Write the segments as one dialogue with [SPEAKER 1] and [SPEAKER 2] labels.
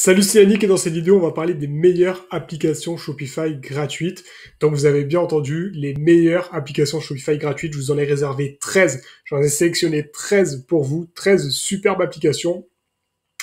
[SPEAKER 1] Salut, c'est Yannick et dans cette vidéo, on va parler des meilleures applications Shopify gratuites. Donc vous avez bien entendu, les meilleures applications Shopify gratuites, je vous en ai réservé 13. J'en ai sélectionné 13 pour vous, 13 superbes applications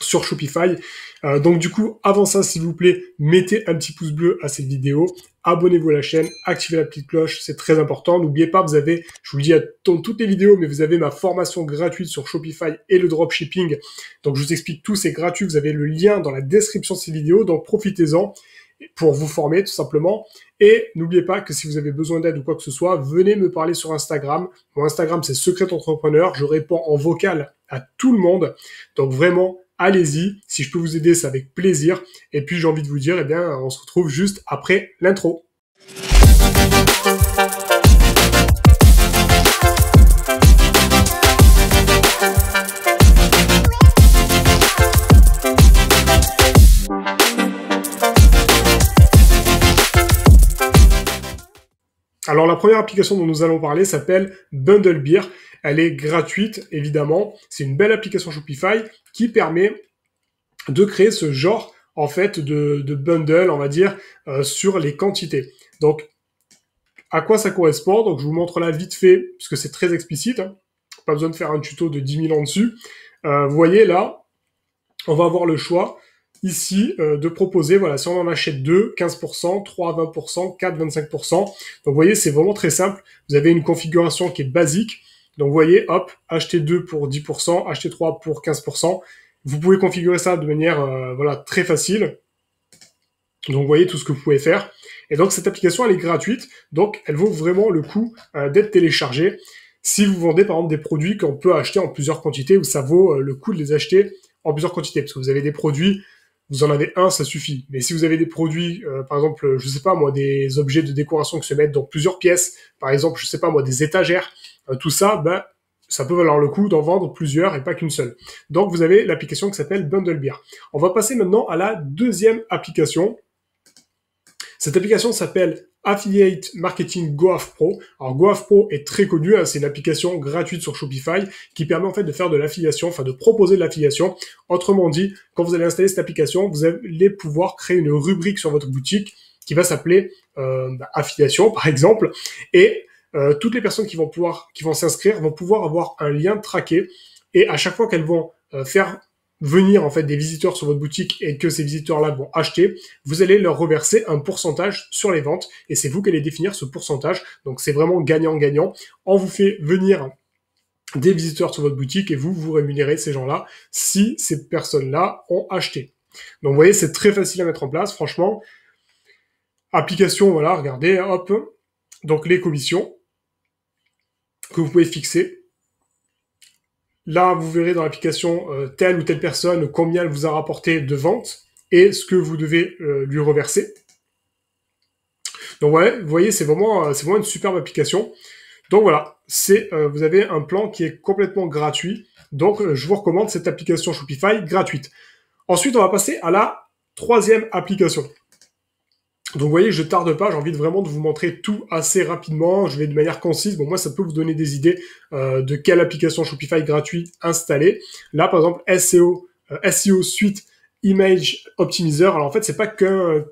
[SPEAKER 1] sur Shopify. Euh, donc du coup, avant ça, s'il vous plaît, mettez un petit pouce bleu à cette vidéo, abonnez-vous à la chaîne, activez la petite cloche, c'est très important. N'oubliez pas, vous avez, je vous le dis dans toutes les vidéos, mais vous avez ma formation gratuite sur Shopify et le dropshipping. Donc je vous explique tout, c'est gratuit, vous avez le lien dans la description de cette vidéo, donc profitez-en pour vous former tout simplement. Et n'oubliez pas que si vous avez besoin d'aide ou quoi que ce soit, venez me parler sur Instagram. Mon Instagram c'est Secret Entrepreneur. Je réponds en vocal à tout le monde. Donc vraiment, allez-y. Si je peux vous aider, c'est avec plaisir. Et puis j'ai envie de vous dire, eh bien, on se retrouve juste après l'intro. Alors la première application dont nous allons parler s'appelle Bundle Beer. Elle est gratuite, évidemment. C'est une belle application Shopify qui permet de créer ce genre en fait de, bundle, on va dire, euh, sur les quantités. Donc, à quoi ça correspond? Donc, je vous montre là vite fait, puisque c'est très explicite. Hein. Pas besoin de faire un tuto de 10 000 ans dessus. Euh, vous voyez là, on va avoir le choix ici euh, de proposer, voilà, si on en achète 2, 15%, 3, 20%, 4, 25%. Donc vous voyez, c'est vraiment très simple. Vous avez une configuration qui est basique. Donc vous voyez, hop, acheter 2 pour 10%, acheter 3 pour 15%. Vous pouvez configurer ça de manière euh, voilà, très facile. Donc vous voyez tout ce que vous pouvez faire. Et donc cette application, elle est gratuite, donc elle vaut vraiment le coup euh, d'être téléchargée. Si vous vendez par exemple des produits qu'on peut acheter en plusieurs quantités, où ça vaut le coup de les acheter en plusieurs quantités, parce que vous avez des produits vous en avez un, ça suffit. Mais si vous avez des produits, euh, par exemple, je sais pas moi, des objets de décoration qui se mettent dans plusieurs pièces, par exemple, je sais pas moi, des étagères, euh, tout ça, ben, ça peut valoir le coup d'en vendre plusieurs et pas qu'une seule. Donc vous avez l'application qui s'appelle Bundle Beer. On va passer maintenant à la deuxième application. Cette application s'appelle Affiliate Marketing GoAff Pro. Alors GoAff Pro est très connu, hein, c'est une application gratuite sur Shopify qui permet en fait de faire de l'affiliation, enfin de proposer de l'affiliation. Autrement dit, quand vous allez installer cette application, vous allez pouvoir créer une rubrique sur votre boutique qui va s'appeler euh, bah, affiliation par exemple, et euh, toutes les personnes qui vont pouvoir, qui vont s'inscrire, vont pouvoir avoir un lien traqué, et à chaque fois qu'elles vont euh, faire venir en fait des visiteurs sur votre boutique et que ces visiteurs-là vont acheter, vous allez leur reverser un pourcentage sur les ventes et c'est vous qui allez définir ce pourcentage. Donc c'est vraiment gagnant-gagnant. On vous fait venir des visiteurs sur votre boutique et vous vous rémunérez ces gens-là si ces personnes-là ont acheté. Donc vous voyez, c'est très facile à mettre en place, franchement. Application, voilà, regardez, hop. Donc les commissions que vous pouvez fixer Là, vous verrez dans l'application euh, telle ou telle personne combien elle vous a rapporté de ventes et ce que vous devez euh, lui reverser. Donc vous voyez, c'est vraiment, euh, c'est vraiment une superbe application. Donc voilà, c'est, vous avez un plan qui est complètement gratuit. Donc je vous recommande cette application Shopify gratuite. Ensuite, on va passer à la troisième application. Donc vous voyez, je tarde pas, j'ai envie vraiment de vous montrer tout assez rapidement, je vais de manière concise, bon moi ça peut vous donner des idées euh, de quelle application Shopify gratuite installer. Là par exemple SEO, euh, SEO Suite Image Optimizer, alors en fait c'est pas qu'un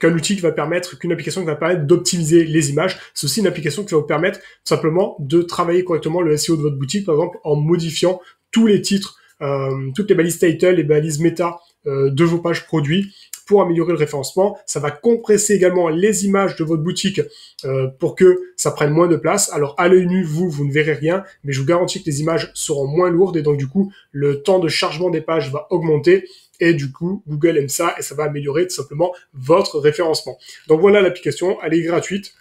[SPEAKER 1] qu'un outil qui va permettre, qu'une application qui va permettre d'optimiser les images, c'est aussi une application qui va vous permettre simplement de travailler correctement le SEO de votre boutique, par exemple en modifiant tous les titres, euh, toutes les balises title, les balises méta de vos pages produits, pour améliorer le référencement. Ça va compresser également les images de votre boutique euh, pour que ça prenne moins de place. Alors à l'œil nu, vous, vous ne verrez rien, mais je vous garantis que les images seront moins lourdes et donc du coup, le temps de chargement des pages va augmenter. Et du coup, Google aime ça et ça va améliorer tout simplement votre référencement. Donc voilà l'application, elle est gratuite.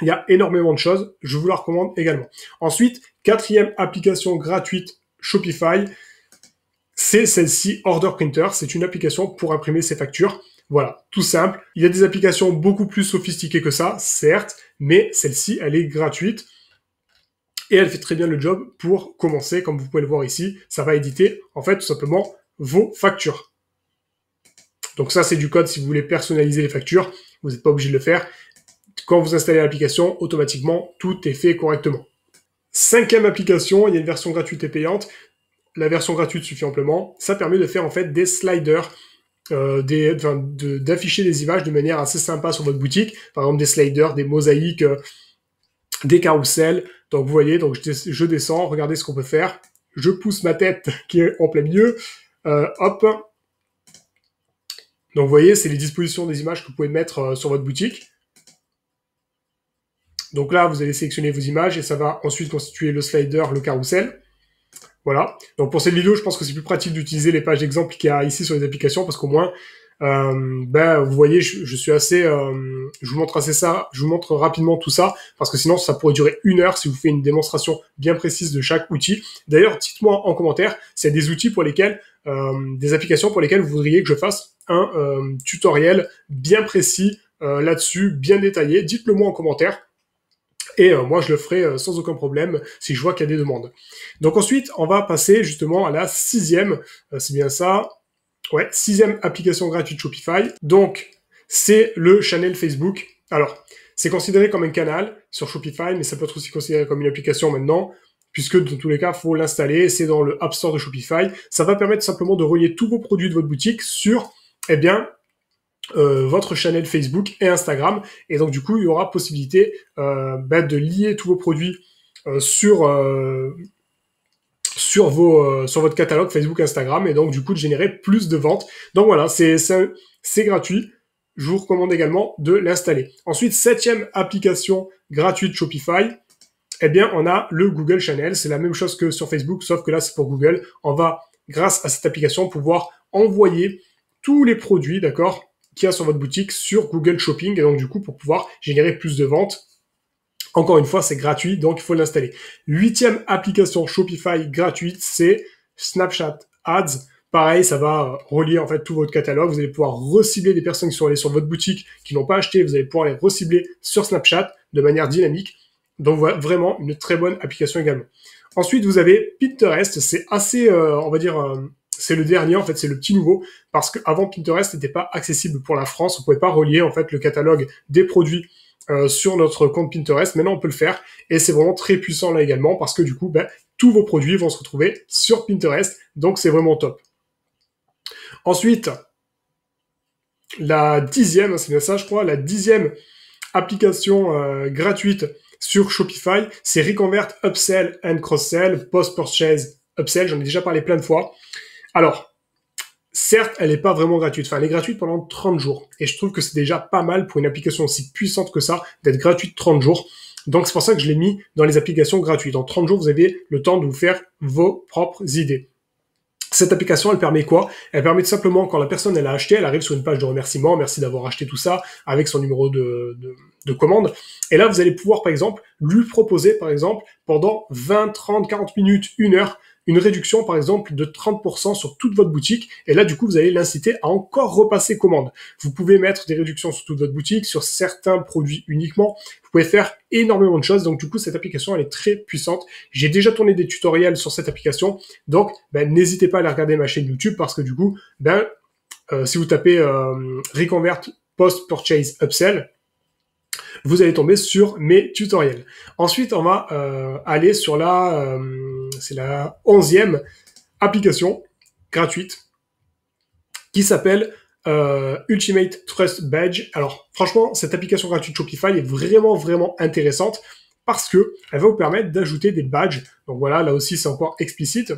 [SPEAKER 1] Il y a énormément de choses, je vous la recommande également. Ensuite, quatrième application gratuite Shopify, c'est celle-ci, Order Printer. C'est une application pour imprimer ses factures. Voilà, tout simple. Il y a des applications beaucoup plus sophistiquées que ça, certes, mais celle-ci, elle est gratuite. Et elle fait très bien le job pour commencer, comme vous pouvez le voir ici. Ça va éditer, en fait, tout simplement, vos factures. Donc ça, c'est du code si vous voulez personnaliser les factures. Vous n'êtes pas obligé de le faire. Quand vous installez l'application, automatiquement, tout est fait correctement. Cinquième application, il y a une version gratuite et payante la version gratuite suffit amplement. Ça permet de faire en fait des sliders euh, d'afficher des images de manière assez sympa sur votre boutique. Par exemple, des sliders, des mosaïques, euh, des carousels. Donc, vous voyez, donc je, descends, regardez ce qu'on peut faire. Je pousse ma tête qui est en plein milieu. Euh, hop. Donc, vous voyez, c'est les dispositions des images que vous pouvez mettre sur votre boutique. Donc là, vous allez sélectionner vos images et ça va ensuite constituer le slider, le carrousel. Voilà. Donc pour cette vidéo, je pense que c'est plus pratique d'utiliser les pages d'exemple qu'il y a ici sur les applications parce qu'au moins, euh, ben vous voyez, je, suis assez, euh, je vous montre assez ça, je vous montre rapidement tout ça parce que sinon ça pourrait durer une heure si vous faites une démonstration bien précise de chaque outil. D'ailleurs, dites-moi en commentaire s'il y a des outils pour lesquels, euh, des applications pour lesquelles vous voudriez que je fasse un tutoriel bien précis là-dessus, bien détaillé. Dites-le moi en commentaire. Et euh, moi, je le ferai euh, sans aucun problème si je vois qu'il y a des demandes. Donc ensuite, on va passer justement à la sixième, euh, c'est bien ça, ouais, sixième application gratuite Shopify. Donc, c'est le channel Facebook. Alors, c'est considéré comme un canal sur Shopify, mais ça peut être aussi considéré comme une application maintenant, puisque dans tous les cas, faut l'installer. C'est dans le App Store de Shopify. Ça va permettre simplement de relier tous vos produits de votre boutique sur, eh bien, euh, votre channel Facebook et Instagram. Et donc du coup, il y aura possibilité euh, bah, de lier tous vos produits euh, sur sur vos sur votre catalogue Facebook, Instagram, et donc du coup de générer plus de ventes. Donc voilà, c'est c'est gratuit. Je vous recommande également de l'installer. Ensuite, septième application gratuite Shopify. Eh bien, on a le Google Channel. C'est la même chose que sur Facebook, sauf que là, c'est pour Google. On va, grâce à cette application, pouvoir envoyer tous les produits, d'accord, sur votre boutique sur Google Shopping et donc du coup pour pouvoir générer plus de ventes. Encore une fois, c'est gratuit, donc il faut l'installer. Huitième application Shopify gratuite, c'est Snapchat Ads. Pareil, ça va relier en fait tout votre catalogue. Vous allez pouvoir recibler des personnes qui sont allées sur votre boutique, qui n'ont pas acheté. Vous allez pouvoir les recibler sur Snapchat de manière dynamique. Donc voilà, vraiment une très bonne application également. Ensuite, vous avez Pinterest. C'est assez, euh, on va dire, euh, c'est le dernier, en fait, c'est le petit nouveau, parce qu'avant Pinterest n'était pas accessible pour la France, on pouvait pas relier en fait le catalogue des produits euh, sur notre compte Pinterest. Maintenant, on peut le faire, et c'est vraiment très puissant là également, parce que du coup, ben, tous vos produits vont se retrouver sur Pinterest, donc c'est vraiment top. Ensuite, la dixième, c'est bien ça, je crois, la dixième application euh, gratuite sur Shopify, c'est Reconvert Upsell and Cross-Sell, Post-Purchase Upsell, j'en ai déjà parlé plein de fois. Alors, certes, elle n'est pas vraiment gratuite. Enfin, elle est gratuite pendant 30 jours. Et je trouve que c'est déjà pas mal pour une application aussi puissante que ça d'être gratuite 30 jours. Donc, c'est pour ça que je l'ai mis dans les applications gratuites. En 30 jours, vous avez le temps de vous faire vos propres idées. Cette application, elle permet quoi? Elle permet tout simplement, quand la personne elle a acheté, elle arrive sur une page de remerciement, merci d'avoir acheté tout ça, avec son numéro de, de, de, commande. Et là, vous allez pouvoir, par exemple, lui proposer, par exemple, pendant 20, 30, 40 minutes, une heure, une réduction par exemple de 30% sur toute votre boutique. Et là, du coup, vous allez l'inciter à encore repasser commande. Vous pouvez mettre des réductions sur toute votre boutique, sur certains produits uniquement. Vous pouvez faire énormément de choses. Donc, du coup, cette application, elle est très puissante. J'ai déjà tourné des tutoriels sur cette application. Donc, ben, n'hésitez pas à aller regarder ma chaîne YouTube parce que du coup, ben, euh, si vous tapez euh, Reconvert Post Purchase Upsell, vous allez tomber sur mes tutoriels. Ensuite, on va euh, aller sur la, euh, c'est la onzième application gratuite qui s'appelle euh, Ultimate Trust Badge. Alors, franchement, cette application gratuite Shopify est vraiment, vraiment intéressante parce que elle va vous permettre d'ajouter des badges. Donc voilà, là aussi, c'est encore explicite.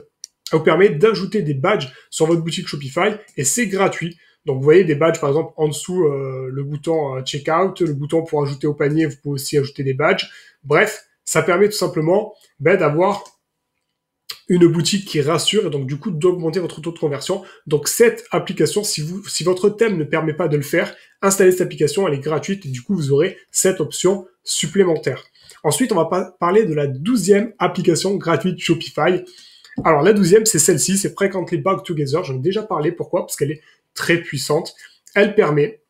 [SPEAKER 1] Elle vous permet d'ajouter des badges sur votre boutique Shopify et c'est gratuit. Donc vous voyez des badges par exemple en dessous euh, le bouton euh, checkout, le bouton pour ajouter au panier, vous pouvez aussi ajouter des badges. Bref, ça permet tout simplement ben, d'avoir une boutique qui rassure et donc du coup d'augmenter votre taux de conversion. Donc cette application, si, vous, si votre thème ne permet pas de le faire, installez cette application, elle est gratuite et du coup vous aurez cette option supplémentaire. Ensuite, on va parler de la douzième application gratuite Shopify. Alors la douzième, c'est celle-ci, c'est Frequently Bug Together. J'en ai déjà parlé. Pourquoi? Parce qu'elle est très puissante. Elle permet,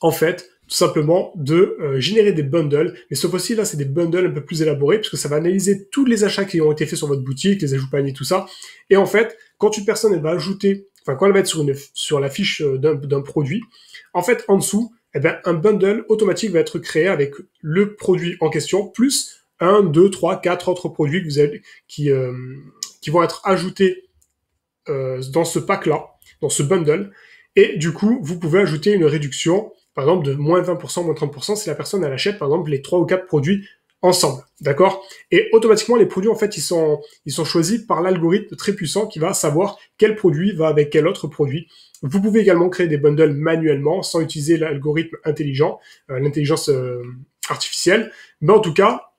[SPEAKER 1] en fait, tout simplement de euh, générer des bundles. Mais ce fois-ci, là, c'est des bundles un peu plus élaborés, puisque ça va analyser tous les achats qui ont été faits sur votre boutique, les ajouts paniers, tout ça. Et en fait, quand une personne, va ajouter, enfin, quand elle va être sur, une, sur la fiche euh, d'un produit, en fait, en dessous, eh ben, un bundle automatique va être créé avec le produit en question, plus un, deux, trois, quatre autres produits que vous avez, qui, euh, qui vont être ajoutés dans ce pack-là dans ce bundle. Et du coup, vous pouvez ajouter une réduction, par exemple, de moins 20%, moins 30% si la personne, elle achète, par exemple, les trois ou quatre produits ensemble, d'accord? Et automatiquement, les produits, en fait, ils sont, ils sont choisis par l'algorithme très puissant qui va savoir quel produit va avec quel autre produit. Vous pouvez également créer des bundles manuellement sans utiliser l'algorithme intelligent, euh, l'intelligence euh, artificielle. Mais en tout cas,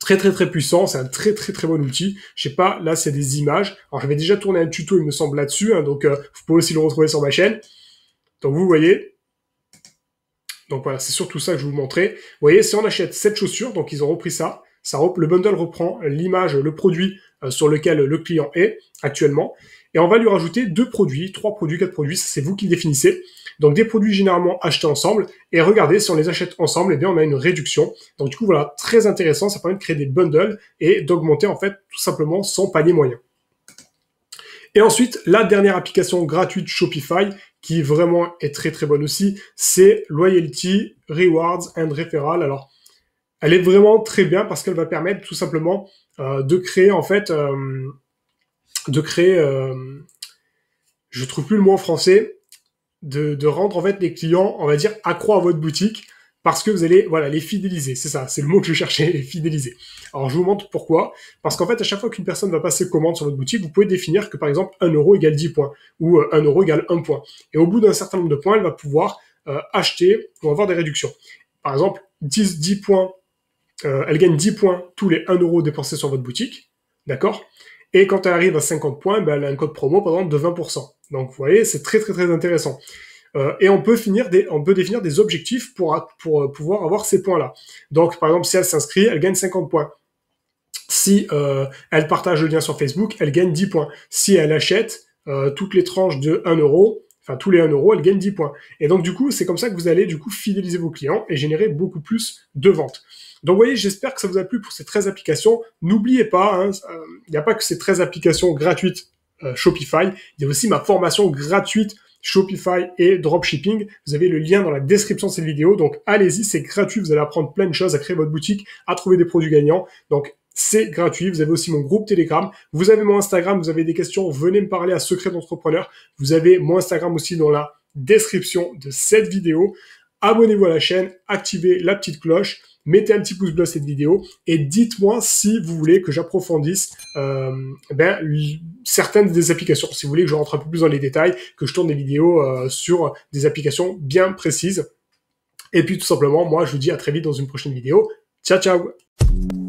[SPEAKER 1] très très très puissant, c'est un très très très bon outil. Je sais pas, là c'est des images. Alors j'avais déjà tourné un tuto, il me semble là-dessus, hein, donc euh, vous pouvez aussi le retrouver sur ma chaîne. Donc vous voyez, donc voilà, c'est surtout ça que je vous montrer. Vous voyez, si on achète cette chaussure, donc ils ont repris ça, ça le bundle reprend l'image, le produit euh, sur lequel le client est actuellement, et on va lui rajouter deux produits, trois produits, quatre produits, c'est vous qui le définissez. Donc des produits généralement achetés ensemble, et regardez, si on les achète ensemble, eh bien on a une réduction. Donc du coup voilà, très intéressant, ça permet de créer des bundles et d'augmenter en fait tout simplement son panier moyen. Et ensuite, la dernière application gratuite Shopify, qui vraiment est très très bonne aussi, c'est Loyalty, Rewards and Referral. Alors, elle est vraiment très bien parce qu'elle va permettre tout simplement euh, de créer en fait, euh, de créer, euh, je trouve plus le mot en français, de, de rendre en fait les clients, on va dire, accro à votre boutique parce que vous allez voilà les fidéliser. C'est ça, c'est le mot que je cherchais, les fidéliser. Alors je vous montre pourquoi. Parce qu'en fait, à chaque fois qu'une personne va passer commande sur votre boutique, vous pouvez définir que par exemple 1 euro égale 10 points ou 1 euh, euro égale 1 point. Et au bout d'un certain nombre de points, elle va pouvoir euh, acheter ou avoir des réductions. Par exemple, 10, 10 points, euh, elle gagne 10 points tous les 1 euro dépensés sur votre boutique. D'accord? Et quand elle arrive à 50 points, ben, elle a un code promo par exemple de 20%. Donc vous voyez, c'est très très très intéressant. Euh, et on peut, finir des, on peut définir des objectifs pour, pour euh, pouvoir avoir ces points-là. Donc, par exemple, si elle s'inscrit, elle gagne 50 points. Si euh, elle partage le lien sur Facebook, elle gagne 10 points. Si elle achète euh, toutes les tranches de 1 euro, enfin tous les 1 euro, elle gagne 10 points. Et donc, du coup, c'est comme ça que vous allez du coup fidéliser vos clients et générer beaucoup plus de ventes. Donc, vous voyez, j'espère que ça vous a plu pour ces 13 applications. N'oubliez pas, hein, il n'y a pas que ces 13 applications gratuites Shopify, il y a aussi ma formation gratuite Shopify et dropshipping. Vous avez le lien dans la description de cette vidéo. Donc allez-y, c'est gratuit. Vous allez apprendre plein de choses à créer votre boutique, à trouver des produits gagnants. Donc c'est gratuit. Vous avez aussi mon groupe Telegram. Vous avez mon Instagram. Vous avez des questions. Venez me parler à Secret d'entrepreneur. Vous avez mon Instagram aussi dans la description de cette vidéo. Abonnez-vous à la chaîne, activez la petite cloche mettez un petit pouce bleu à cette vidéo et dites-moi si vous voulez que j'approfondisse euh, ben, certaines des applications. Si vous voulez que je rentre un peu plus dans les détails, que je tourne des vidéos euh, sur des applications bien précises. Et puis tout simplement, moi je vous dis à très vite dans une prochaine vidéo. Ciao ciao